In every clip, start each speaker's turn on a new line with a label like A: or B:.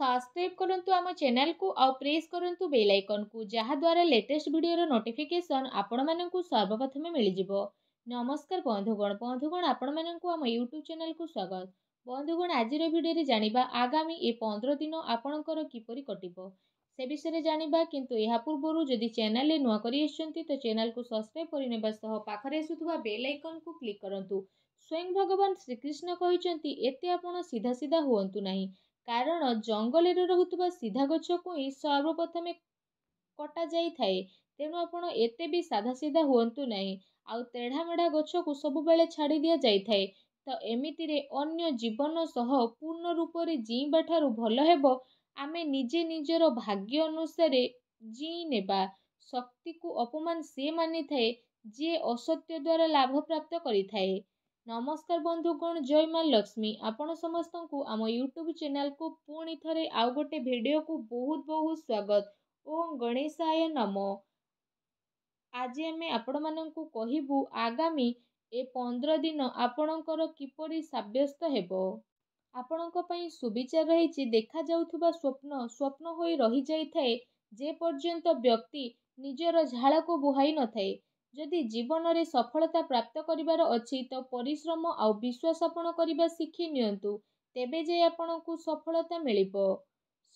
A: Subscribe କରନ୍ତୁ ଆମ ଚ୍ୟାନେଲକୁ ଆଉ ପ୍ରେସ୍ କରନ୍ତୁ ବେଲ୍ ଆଇକନ୍କୁ ଯାହାଦ୍ୱାରା ଲେଟେଷ୍ଟ ଭିଡ଼ିଓର ନୋଟିଫିକେସନ୍ ଆପଣମାନଙ୍କୁ ସର୍ବପ୍ରଥମେ ମିଳିଯିବ। ନମସ୍କାର ବନ୍ଧୁଗଣ ବନ୍ଧୁଗଣ ଆପଣମାନଙ୍କୁ ଆମ ୟୁଟ୍ୟୁବ୍ ଚ୍ୟାନେଲକୁ ସ୍ୱାଗତ। ବନ୍ଧୁଗଣ ଆଜିର ଭିଡ଼ିଓରେ ଜାଣିବା ଆଗାମୀ ଏ ପନ୍ଦର ଦିନ ଆପଣଙ୍କର କିପରି କଟିବ? ସେ ବିଷୟରେ ଜାଣିବା କିନ୍ତୁ ଏହା ପୂର୍ବରୁ ଯଦି ଚ୍ୟାନେଲରେ ନୂଆ କରି ଆସିଛନ୍ତି ତ ଚ୍ୟାନେଲକୁ ସବସ୍କ୍ରାଇବ୍ କରିନେବା ସହ ପାଖରେ ଆସୁଥିବା ବେଲ୍ ଆଇକନ୍କୁ କ୍ଲିକ୍ କରନ୍ତୁ। ସ୍ୱୟଂ ଭଗବାନ ଶ୍ରୀକୃଷ୍ଣ କହିଛନ୍ତି ଏତେ ଆପଣ ସିଧା ସିଧା ହୁଅନ୍ତୁ ନାହିଁ। କାରଣ ଜଙ୍ଗଲରେ ରହୁଥିବା ସିଧା ଗଛକୁ ହିଁ ସର୍ବପ୍ରଥମେ କଟାଯାଇଥାଏ। ତେଣୁ ଆପଣ ଏତେ ବି ସାଧାସିଧା ହୁଅନ୍ତୁ ନାହିଁ। ଆଉ ତେଢ଼ାମେଢ଼ା ଗଛକୁ ସବୁବେଳେ ଛାଡ଼ି ଦିଆଯାଇଥାଏ। ତ ଏମିତିରେ ଅନ୍ୟ ଜୀବନ ସହ ପୂର୍ଣ୍ଣ ରୂପରେ ଜୀଇଁବା ଠାରୁ ଭଲ ହେବ ଆମେ ନିଜେ ନିଜର ଭାଗ୍ୟ ଅନୁସାରେ ଜୀଇଁ ନେବା। ଶକ୍ତିକୁ ଅପମାନ ସେ ମାନିଥାଏ ଯିଏ ଅସତ୍ୟ ଦ୍ୱାରା ଲାଭ ପ୍ରାପ୍ତ କରିଥାଏ। ନମସ୍କାର ବନ୍ଧୁଗଣ ଜୟ ମା ଲକ୍ଷ୍ମୀ। ଆପଣ ସମସ୍ତଙ୍କୁ ଆମ ୟୁଟ୍ୟୁବ୍ ଚ୍ୟାନେଲକୁ ପୁଣି ଥରେ ଆଉ ଗୋଟେ ଭିଡ଼ିଓକୁ ବହୁତ ବହୁତ ସ୍ୱାଗତ। ଓମ୍ ଗଣେଶାୟ ନମ। ଆଜି ଆମେ ଆପଣମାନଙ୍କୁ କହିବୁ ଆଗାମୀ ଏ ପନ୍ଦର ଦିନ ଆପଣଙ୍କର କିପରି ସାବ୍ୟସ୍ତ ହେବ। ଆପଣଙ୍କ ପାଇଁ ସୁବିଚାର ରହିଛି ଦେଖାଯାଉଥିବା ସ୍ୱପ୍ନ ସ୍ୱପ୍ନ ହୋଇ ରହିଯାଇଥାଏ ଯେ ପର୍ଯ୍ୟନ୍ତ ବ୍ୟକ୍ତି ନିଜର ଝାଳକୁ ବୁହାଇ ନଥାଏ। ଯଦି ଜୀବନରେ ସଫଳତା ପ୍ରାପ୍ତ କରିବାର ଅଛି ତ ପରିଶ୍ରମ ଆଉ ବିଶ୍ୱାସ ଆପଣ କରିବା ଶିଖି ନିଅନ୍ତୁ। ତେବେ ଯାଇ ଆପଣଙ୍କୁ ସଫଳତା ମିଳିବ।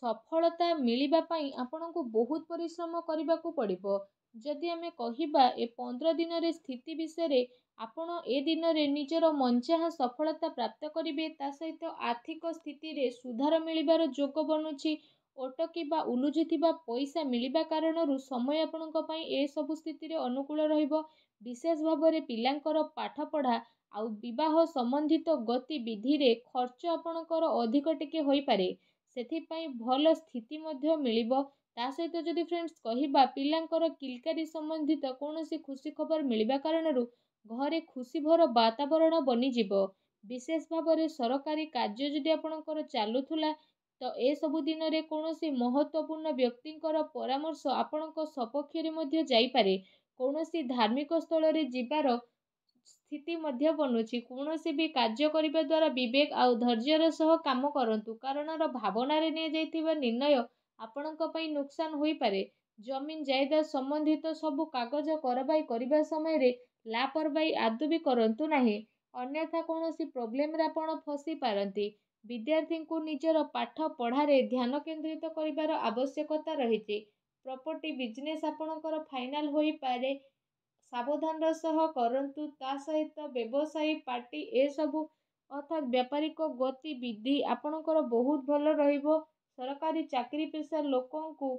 A: ସଫଳତା ମିଳିବା ପାଇଁ ଆପଣଙ୍କୁ ବହୁତ ପରିଶ୍ରମ କରିବାକୁ ପଡ଼ିବ। ଯଦି ଆମେ କହିବା ଏ ପନ୍ଦର ଦିନରେ ସ୍ଥିତି ବିଷୟରେ ଆପଣ ଏ ଦିନରେ ନିଜର ମନଚାହା ସଫଳତା ପ୍ରାପ୍ତ କରିବେ ତା ସହିତ ଆର୍ଥିକ ସ୍ଥିତିରେ ସୁଧାର ମିଳିବାର ଯୋଗ ବନୁଛି ଅଟକି ବା ଉଲୁଝୁଥିବା ପଇସା ମିଳିବା କାରଣରୁ ସମୟ ଆପଣଙ୍କ ପାଇଁ ଏସବୁ ସ୍ଥିତିରେ ଅନୁକୂଳ ରହିବ। ବିଶେଷ ଭାବରେ ପିଲାଙ୍କର ପାଠପଢ଼ା ଆଉ ବିବାହ ସମ୍ବନ୍ଧିତ ଗତିବିଧିରେ ଖର୍ଚ୍ଚ ଆପଣଙ୍କର ଅଧିକ ଟିକେ ହୋଇପାରେ। ସେଥିପାଇଁ ଭଲ ସ୍ଥିତି ମଧ୍ୟ ମିଳିବ। ତା ସହିତ ଯଦି ଫ୍ରେଣ୍ଡସ୍ କହିବା ପିଲାଙ୍କର କିଲକାରୀ ସମ୍ବନ୍ଧିତ କୌଣସି ଖୁସି ଖବର ମିଳିବା କାରଣରୁ ଘରେ ଖୁସି ଭର ବାତାବରଣ ବନିଯିବ। ବିଶେଷ ଭାବରେ ସରକାରୀ କାର୍ଯ୍ୟ ଯଦି ଆପଣଙ୍କର ଚାଲୁଥିଲା ତ ଏସବୁ ଦିନରେ କୌଣସି ମହତ୍ତ୍ୱପୂର୍ଣ୍ଣ ବ୍ୟକ୍ତିଙ୍କର ପରାମର୍ଶ ଆପଣଙ୍କ ସପକ୍ଷରେ ମଧ୍ୟ ଯାଇପାରେ। କୌଣସି ଧାର୍ମିକ ସ୍ଥଳରେ ଯିବାର ସ୍ଥିତି ମଧ୍ୟ ବନୁଛି। କୌଣସି ବି କାର୍ଯ୍ୟ କରିବା ଦ୍ୱାରା ବିବେକ ଆଉ ଧୈର୍ଯ୍ୟର ସହ କାମ କରନ୍ତୁ। କାରଣର ଭାବନାରେ ନିଆଯାଇଥିବା ନିର୍ଣ୍ଣୟ ଆପଣଙ୍କ ପାଇଁ ନୁକସାନ ହୋଇପାରେ। ଜମିନ ଜାଇଦାଦ ସମ୍ବନ୍ଧିତ ସବୁ କାଗଜ କରବାଇ କରିବା ସମୟରେ ଲାପରବାହୀ ଆଦୌ ବି କରନ୍ତୁ ନାହିଁ। ଅନ୍ୟଥା କୌଣସି ପ୍ରୋବ୍ଲେମରେ ଆପଣ ଫସି ପାରନ୍ତି। ବିଦ୍ୟାର୍ଥୀଙ୍କୁ ନିଜର ପାଠ ପଢ଼ାରେ ଧ୍ୟାନ କେନ୍ଦ୍ରିତ କରିବାର ଆବଶ୍ୟକତା ରହିଛି। ପ୍ରପର୍ଟି ବିଜନେସ୍ ଆପଣଙ୍କର ଫାଇନାଲ ହୋଇପାରେ। ସାବଧାନର ସହ କରନ୍ତୁ। ତା ସହିତ ବ୍ୟବସାୟୀ ପାର୍ଟି ଏସବୁ ଅର୍ଥାତ୍ ବ୍ୟାପାରିକ ଗତିବିଧି ଆପଣଙ୍କର ବହୁତ ଭଲ ରହିବ। ସରକାରୀ ଚାକିରି ପେଶା ଲୋକଙ୍କୁ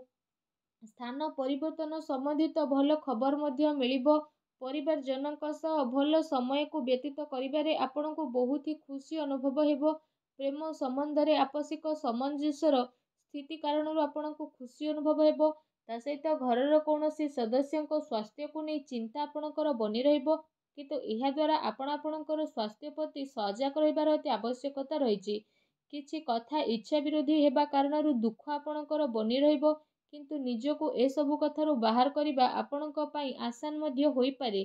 A: ସ୍ଥାନ ପରିବର୍ତ୍ତନ ସମ୍ବନ୍ଧିତ ଭଲ ଖବର ମଧ୍ୟ ମିଳିବ। ପରିବାରଜନଙ୍କ ସହ ଭଲ ସମୟକୁ ବ୍ୟତୀତ କରିବାରେ ଆପଣଙ୍କୁ ବହୁତ ହି ଖୁସି ଅନୁଭବ ହେବ। ପ୍ରେମ ସମ୍ବନ୍ଧରେ ଆପୋଷିକ ସମଞ୍ଜସ୍ୟର ସ୍ଥିତି କାରଣରୁ ଆପଣଙ୍କୁ ଖୁସି ଅନୁଭବ ହେବ। ତା ସହିତ ଘରର କୌଣସି ସଦସ୍ୟଙ୍କ ସ୍ୱାସ୍ଥ୍ୟକୁ ନେଇ ଚିନ୍ତା ଆପଣଙ୍କର ବନି ରହିବ। କିନ୍ତୁ ଏହାଦ୍ୱାରା ଆପଣ ଆପଣଙ୍କର ସ୍ୱାସ୍ଥ୍ୟ ପ୍ରତି ସଜାଗ ରହିବାର ଅତି ଆବଶ୍ୟକତା ରହିଛି। କିଛି କଥା ଇଚ୍ଛା ବିରୋଧୀ ହେବା କାରଣରୁ ଦୁଃଖ ଆପଣଙ୍କର ବନି ରହିବ। କିନ୍ତୁ ନିଜକୁ ଏସବୁ କଥାରୁ ବାହାର କରିବା ଆପଣଙ୍କ ପାଇଁ ଆସାନ ମଧ୍ୟ ହୋଇପାରେ।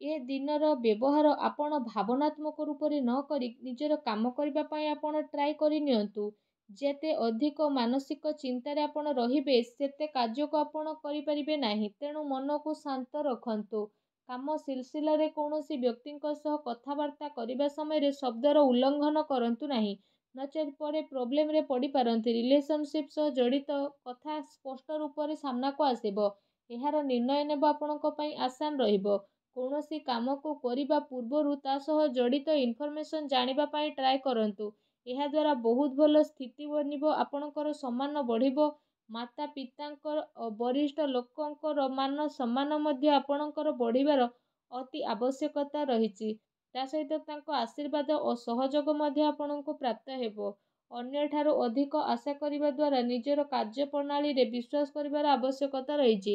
A: ଏ ଦିନର ବ୍ୟବହାର ଆପଣ ଭାବନାତ୍ମକ ରୂପରେ ନ କରି ନିଜର କାମ କରିବା ପାଇଁ ଆପଣ ଟ୍ରାଏ କରିନିଅନ୍ତୁ ଯେତେ ଅଧିକ ମାନସିକ ଚିନ୍ତାରେ ଆପଣ ରହିବେ ସେତେ କାର୍ଯ୍ୟକୁ ଆପଣ କରିପାରିବେ ନାହିଁ। ତେଣୁ ମନକୁ ଶାନ୍ତ ରଖନ୍ତୁ। କାମ ସିଲସିଲାରେ କୌଣସି ବ୍ୟକ୍ତିଙ୍କ ସହ କଥାବାର୍ତ୍ତା କରିବା ସମୟରେ ଶବ୍ଦର ଉଲ୍ଲଂଘନ କରନ୍ତୁ ନାହିଁ। ନଚେତ୍ ପରେ ପ୍ରୋବ୍ଲେମରେ ପଡ଼ିପାରନ୍ତି। ରିଲେସନସିପ୍ ସହ ଜଡ଼ିତ କଥା ସ୍ପଷ୍ଟ ରୂପରେ ସାମ୍ନାକୁ ଆସିବ। ଏହାର ନିର୍ଣ୍ଣୟ ନେବା ଆପଣଙ୍କ ପାଇଁ ଆସାନ ରହିବ। କୌଣସି କାମକୁ କରିବା ପୂର୍ବରୁ ତା ସହ ଜଡ଼ିତ ଇନଫର୍ମେସନ୍ ଜାଣିବା ପାଇଁ ଟ୍ରାଏ କରନ୍ତୁ। ଏହାଦ୍ୱାରା ବହୁତ ଭଲ ସ୍ଥିତି ବନିବ ଆପଣଙ୍କର ସମ୍ମାନ ବଢ଼ିବ। ମାତା ପିତାଙ୍କର ବରିଷ୍ଠ ଲୋକଙ୍କର ମାନ ସମ୍ମାନ ମଧ୍ୟ ଆପଣଙ୍କର ବଢ଼ିବାର ଅତି ଆବଶ୍ୟକତା ରହିଛି। ତା ସହିତ ତାଙ୍କ ଆଶୀର୍ବାଦ ଓ ସହଯୋଗ ମଧ୍ୟ ଆପଣଙ୍କୁ ପ୍ରାପ୍ତ ହେବ। ଅନ୍ୟଠାରୁ ଅଧିକ ଆଶା କରିବା ଦ୍ୱାରା ନିଜର କାର୍ଯ୍ୟପ୍ରଣାଳୀରେ ବିଶ୍ୱାସ କରିବାର ଆବଶ୍ୟକତା ରହିଛି।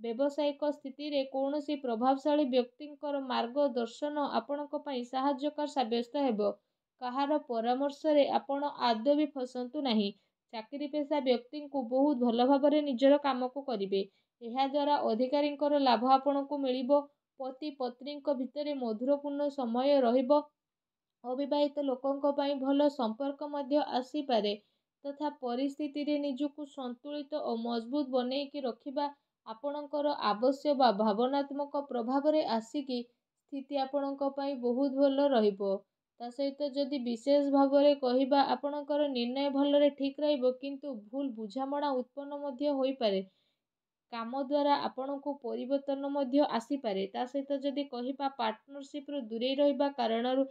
A: ବ୍ୟବସାୟିକ ସ୍ଥିତିରେ କୌଣସି ପ୍ରଭାବଶାଳୀ ବ୍ୟକ୍ତିଙ୍କର ମାର୍ଗଦର୍ଶନ ଆପଣଙ୍କ ପାଇଁ ସାହାଯ୍ୟକାର ସାବ୍ୟସ୍ତ ହେବ। କାହାର ପରାମର୍ଶରେ ଆପଣ ଆଦୌ ବି ଫସନ୍ତୁ ନାହିଁ। ଚାକିରି ପେଶା ବ୍ୟକ୍ତିଙ୍କୁ ବହୁତ ଭଲ ଭାବରେ ନିଜର କାମକୁ କରିବେ। ଏହାଦ୍ୱାରା ଅଧିକାରୀଙ୍କର ଲାଭ ଆପଣଙ୍କୁ ମିଳିବ। ପତି ପତ୍ନୀଙ୍କ ଭିତରେ ମଧୁରପୂର୍ଣ୍ଣ ସମୟ ରହିବ। ଅବିବାହିତ ଲୋକଙ୍କ ପାଇଁ ଭଲ ସମ୍ପର୍କ ମଧ୍ୟ ଆସିପାରେ। ତଥା ପରିସ୍ଥିତିରେ ନିଜକୁ ସନ୍ତୁଳିତ ଓ ମଜବୁତ ବନେଇକି ରଖିବା ଆପଣଙ୍କର ଆବଶ୍ୟ ବା ଭାବନାତ୍ମକ ପ୍ରଭାବରେ ଆସିକି ସ୍ଥିତି ଆପଣଙ୍କ ପାଇଁ ବହୁତ ଭଲ ରହିବ। ତା ସହିତ ଯଦି ବିଶେଷ ଭାବରେ କହିବା ଆପଣଙ୍କର ନିର୍ଣ୍ଣୟ ଭଲରେ ଠିକ୍ ରହିବ କିନ୍ତୁ ଭୁଲ ବୁଝାମଣା ଉତ୍ପନ୍ନ ମଧ୍ୟ ହୋଇପାରେ। କାମ ଦ୍ୱାରା ଆପଣଙ୍କୁ ପରିବର୍ତ୍ତନ ମଧ୍ୟ ଆସିପାରେ। ତା ସହିତ ଯଦି କହିବା ପାର୍ଟନରସିପ୍ରୁ ଦୂରେଇ ରହିବା କାରଣରୁ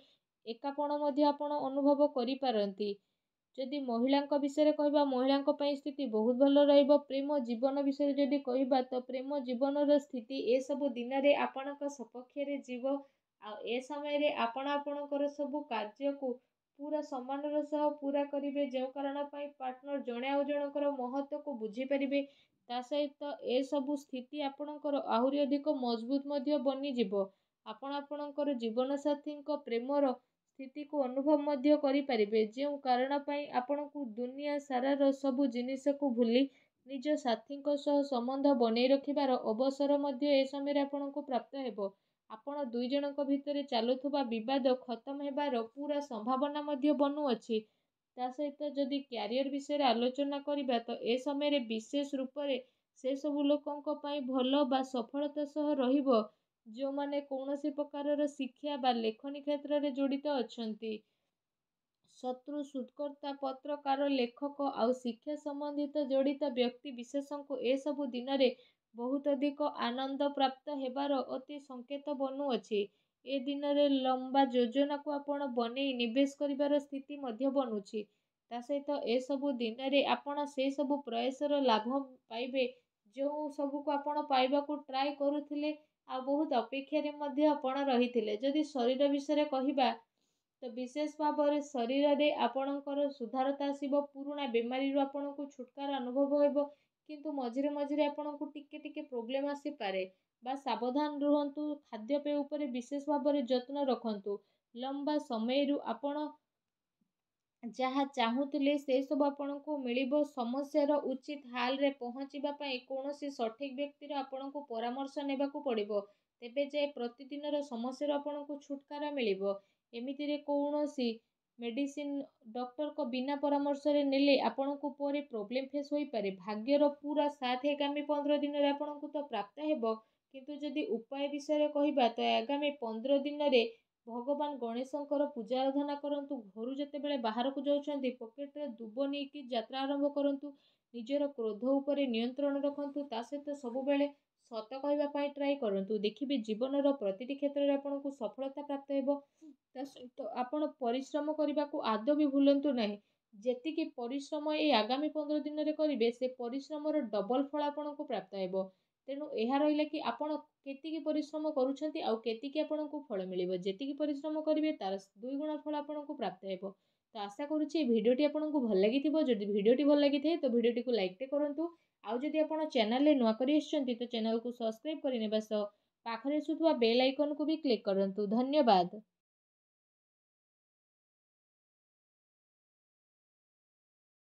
A: ଏକାପଣ ମଧ୍ୟ ଆପଣ ଅନୁଭବ କରିପାରନ୍ତି। ଯଦି ମହିଳାଙ୍କ ବିଷୟରେ କହିବା ମହିଳାଙ୍କ ପାଇଁ ସ୍ଥିତି ବହୁତ ଭଲ ରହିବ। ପ୍ରେମ ଜୀବନ ବିଷୟରେ ଯଦି କହିବା ତ ପ୍ରେମ ଜୀବନର ସ୍ଥିତି ଏସବୁ ଦିନରେ ଆପଣଙ୍କ ସପକ୍ଷରେ ଯିବ। ଆଉ ଏ ସମୟରେ ଆପଣ ଆପଣଙ୍କର ସବୁ କାର୍ଯ୍ୟକୁ ପୁରା ସମ୍ମାନର ସହ ପୁରା କରିବେ। ଯେଉଁ କାରଣ ପାଇଁ ପାର୍ଟନର ଜଣେ ଆଉ ଜଣଙ୍କର ମହତ୍ତ୍ୱକୁ ବୁଝିପାରିବେ ତା ସହିତ ଏସବୁ ସ୍ଥିତି ଆପଣଙ୍କର ଆହୁରି ଅଧିକ ମଜବୁତ ମଧ୍ୟ ବନିଯିବ। ଆପଣ ଆପଣଙ୍କର ଜୀବନସାଥୀଙ୍କ ପ୍ରେମର ସ୍ଥିତିକୁ ଅନୁଭବ ମଧ୍ୟ କରିପାରିବେ। ଯେଉଁ କାରଣ ପାଇଁ ଆପଣଙ୍କୁ ଦୁନିଆ ସାରାର ସବୁ ଜିନିଷକୁ ଭୁଲି ନିଜ ସାଥୀଙ୍କ ସହ ସମ୍ବନ୍ଧ ବନେଇ ରଖିବାର ଅବସର ମଧ୍ୟ ଏ ସମୟରେ ଆପଣଙ୍କୁ ପ୍ରାପ୍ତ ହେବ। ଆପଣ ଦୁଇ ଜଣଙ୍କ ଭିତରେ ଚାଲୁଥିବା ବିବାଦ ଖତମ ହେବାର ପୁରା ସମ୍ଭାବନା ମଧ୍ୟ ବନୁଅଛି। ତା ସହିତ ଯଦି କ୍ୟାରିୟର ବିଷୟରେ ଆଲୋଚନା କରିବା ତ ଏ ସମୟରେ ବିଶେଷ ରୂପରେ ସେ ସବୁ ଲୋକଙ୍କ ପାଇଁ ଭଲ ବା ସଫଳତା ସହ ରହିବ। ଯେଉଁମାନେ କୌଣସି ପ୍ରକାରର ଶିକ୍ଷା ବା ଲେଖନୀ କ୍ଷେତ୍ରରେ ଜଡ଼ିତ ଅଛନ୍ତି। ଶତ୍ରୁ ସୁତ୍କର୍ତ୍ତା ପତ୍ରକାର ଲେଖକ ଆଉ ଶିକ୍ଷା ସମ୍ବନ୍ଧିତ ଜଡ଼ିତ ବ୍ୟକ୍ତି ବିଶେଷଙ୍କୁ ଏସବୁ ଦିନରେ ବହୁତ ଅଧିକ ଆନନ୍ଦ ପ୍ରାପ୍ତ ହେବାର ଅତି ସଂକେତ ବନୁଅଛି। ଏ ଦିନରେ ଲମ୍ବା ଯୋଜନାକୁ ଆପଣ ବନେଇ ନିବେଶ କରିବାର ସ୍ଥିତି ମଧ୍ୟ ବନୁଛି। ତା ସହିତ ଏସବୁ ଦିନରେ ଆପଣ ସେସବୁ ପ୍ରୟାସର ଲାଭ ପାଇବେ ଯେଉଁ ସବୁକୁ ଆପଣ ପାଇବାକୁ ଟ୍ରାଏ କରୁଥିଲେ ଆଉ ବହୁତ ଅପେକ୍ଷାରେ ମଧ୍ୟ ଆପଣ ରହିଥିଲେ। ଯଦି ଶରୀର ବିଷୟରେ କହିବା ତ ବିଶେଷ ଭାବରେ ଶରୀରରେ ଆପଣଙ୍କର ସୁଧାରତା ଆସିବ ପୁରୁଣା ବେମାରୀରୁ ଆପଣଙ୍କୁ ଛୁଟକାର ଅନୁଭବ ହେବ କିନ୍ତୁ ମଝିରେ ମଝିରେ ଆପଣଙ୍କୁ ଟିକେ ଟିକେ ପ୍ରୋବ୍ଲେମ୍ ଆସିପାରେ ବା ସାବଧାନ ରୁହନ୍ତୁ ଖାଦ୍ୟପେୟ ଉପରେ ବିଶେଷ ଭାବରେ ଯତ୍ନ ରଖନ୍ତୁ। ଲମ୍ବା ସମୟରୁ ଆପଣ ଯାହା ଚାହୁଁଥିଲେ ସେସବୁ ଆପଣଙ୍କୁ ମିଳିବ। ସମସ୍ୟାର ଉଚିତ ହାଲରେ ପହଞ୍ଚିବା ପାଇଁ କୌଣସି ସଠିକ୍ ବ୍ୟକ୍ତିର ଆପଣଙ୍କୁ ପରାମର୍ଶ ନେବାକୁ ପଡ଼ିବ। ତେବେ ଯାଏ ପ୍ରତିଦିନର ସମସ୍ୟାରୁ ଆପଣଙ୍କୁ ଛୁଟକାରା ମିଳିବ। ଏମିତିରେ କୌଣସି ମେଡ଼ିସିନ ଡକ୍ଟରଙ୍କ ବିନା ପରାମର୍ଶରେ ନେଲେ ଆପଣଙ୍କୁ ପରେ ପ୍ରୋବ୍ଲେମ୍ ଫେସ୍ ହୋଇପାରେ। ଭାଗ୍ୟର ପୁରା ସାଥ ଆଗାମୀ ପନ୍ଦର ଦିନରେ ଆପଣଙ୍କୁ ତ ପ୍ରାପ୍ତ ହେବ। କିନ୍ତୁ ଯଦି ଉପାୟ ବିଷୟରେ କହିବା ତ ଆଗାମୀ ପନ୍ଦର ଦିନରେ ଭଗବାନ ଗଣେଶଙ୍କର ପୂଜା ଆରାଧନା କରନ୍ତୁ ଘରୁ ଯେତେବେଳେ ବାହାରକୁ ଯାଉଛନ୍ତି ପକେଟରେ ଦୁବ ନେଇକି ଯାତ୍ରା ଆରମ୍ଭ କରନ୍ତୁ ନିଜର କ୍ରୋଧ ଉପରେ ନିୟନ୍ତ୍ରଣ ରଖନ୍ତୁ ତା ସହିତ ସବୁବେଳେ ସତ କହିବା ପାଇଁ ଟ୍ରାଏ କରନ୍ତୁ। ଦେଖିବେ ଜୀବନର ପ୍ରତିଟି କ୍ଷେତ୍ରରେ ଆପଣଙ୍କୁ ସଫଳତା ପ୍ରାପ୍ତ ହେବ। ତା ସହିତ ଆପଣ ପରିଶ୍ରମ କରିବାକୁ ଆଦୌ ବି ଭୁଲନ୍ତୁ ନାହିଁ। ଯେତିକି ପରିଶ୍ରମ ଏଇ ଆଗାମୀ ପନ୍ଦର ଦିନରେ କରିବେ ସେ ପରିଶ୍ରମର ଡବଲ ଫଳ ଆପଣଙ୍କୁ ପ୍ରାପ୍ତ ହେବ। ତେଣୁ ଏହା ରହିଲା କି ଆପଣ କେତିକି ପରିଶ୍ରମ କରୁଛନ୍ତି ଆଉ କେତିକି ଆପଣଙ୍କୁ ଫଳ ମିଳିବ ଯେତିକି ପରିଶ୍ରମ କରିବେ ତାର ଦୁଇ ଗୁଣ ଫଳ ଆପଣଙ୍କୁ ପ୍ରାପ୍ତ ହେବ। ତ ଆଶା କରୁଛି ଏ ଭିଡ଼ିଓଟି ଆପଣଙ୍କୁ ଭଲ ଲାଗିଥିବ ଯଦି ଭିଡ଼ିଓଟି ଭଲ ଲାଗିଥାଏ ତ ଭିଡ଼ିଓଟିକୁ ଲାଇକ୍ଟେ କରନ୍ତୁ। ଆଉ ଯଦି ଆପଣ ଚ୍ୟାନେଲରେ ନୂଆ କରି ଆସିଛନ୍ତି ତ ଚ୍ୟାନେଲକୁ ସବସ୍କ୍ରାଇବ୍ କରିନେବା ସହ ପାଖରେ ଆସୁଥିବା ବେଲ୍ ଆଇକନ୍କୁ ବି କ୍ଲିକ୍ କରନ୍ତୁ। ଧନ୍ୟବାଦ।